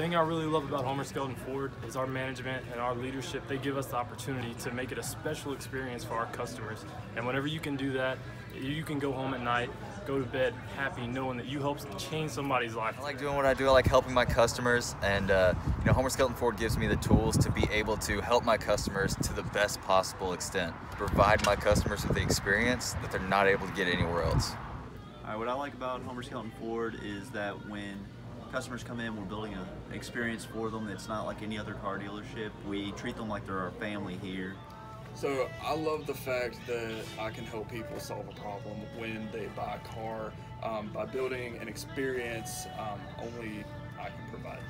thing I really love about Homer Skelton Ford is our management and our leadership. They give us the opportunity to make it a special experience for our customers. And whenever you can do that, you can go home at night, go to bed happy, knowing that you helped change somebody's life. I like doing what I do. I like helping my customers, and uh, you know, Homer Skelton Ford gives me the tools to be able to help my customers to the best possible extent. Provide my customers with the experience that they're not able to get anywhere else. All right, what I like about Homer Skelton Ford is that when customers come in, we're building an experience for them that's not like any other car dealership. We treat them like they're our family here. So I love the fact that I can help people solve a problem when they buy a car um, by building an experience um, only I can provide.